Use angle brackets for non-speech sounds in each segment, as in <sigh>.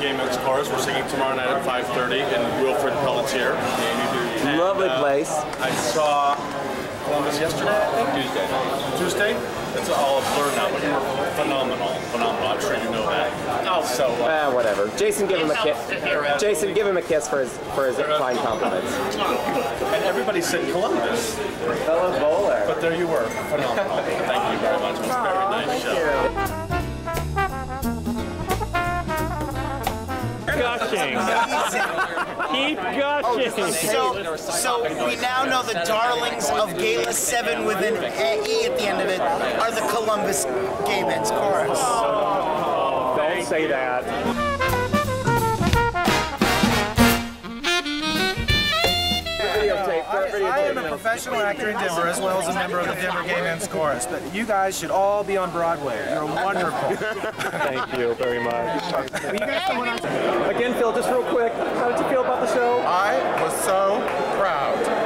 Bank tomorrow night at 5:30 in Wilfrid Pelletier. And, Lovely uh, place. I saw Columbus yesterday, I think. Tuesday. Tuesday. It's all a blur now, but you were phenomenal, phenomenal. I'm sure you know that. Oh, so. Uh, Ah, whatever. Jason, give him a kiss. Jason, give him a kiss for his for his fine compliments. and everybody said Columbus, Fellow bowler. but there you were, phenomenal. Thank you very much. It was a very nice show. Gushing. Keep gushing. So, so we now know the darlings of Gala 7 with an E at the end of it are the Columbus Gay Men's Chorus. Oh, don't say that. Professional actor in Denver as well as a member of the Denver Gay Men's Chorus, but you guys should all be on Broadway. You're wonderful. <laughs> Thank you very much. Again, Phil, just real quick, how did you feel about the show? I was so proud.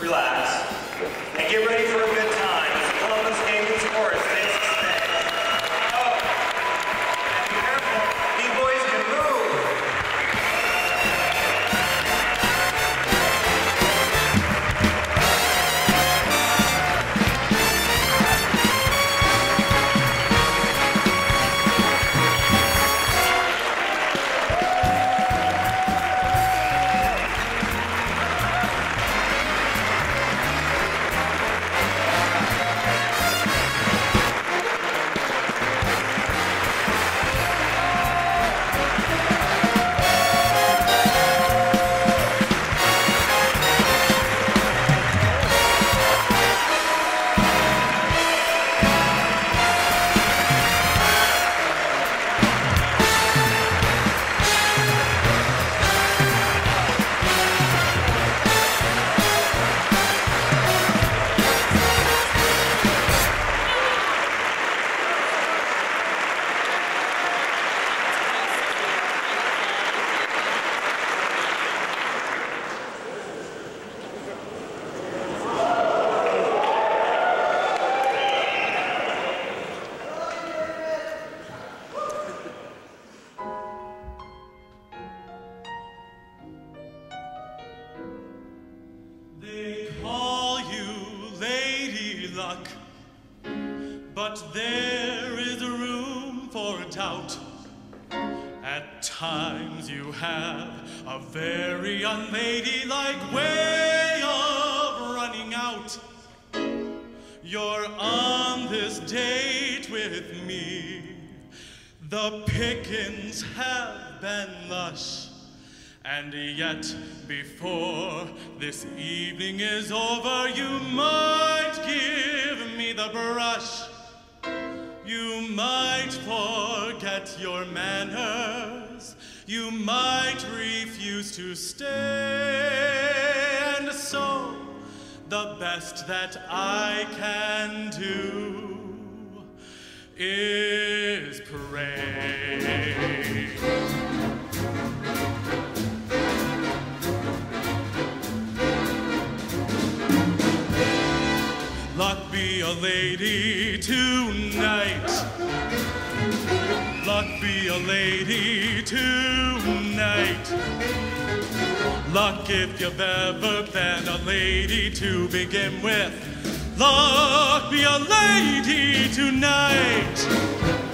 Relax, and get ready but there is room for doubt. At times you have a very unladylike way of running out. You're on this date with me. The pickings have been lush. And yet, before this evening is over, you might give me the brush. You might forget your manners. You might refuse to stay. And so, the best that I can do is pray. Luck be a lady tonight. Luck be a lady tonight. Luck if you've ever been a lady to begin with. Luck be a lady tonight.